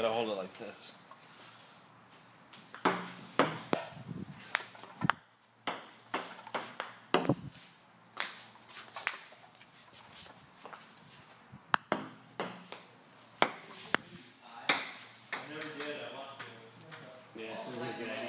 Gotta hold it like this. Yeah, this is a good idea.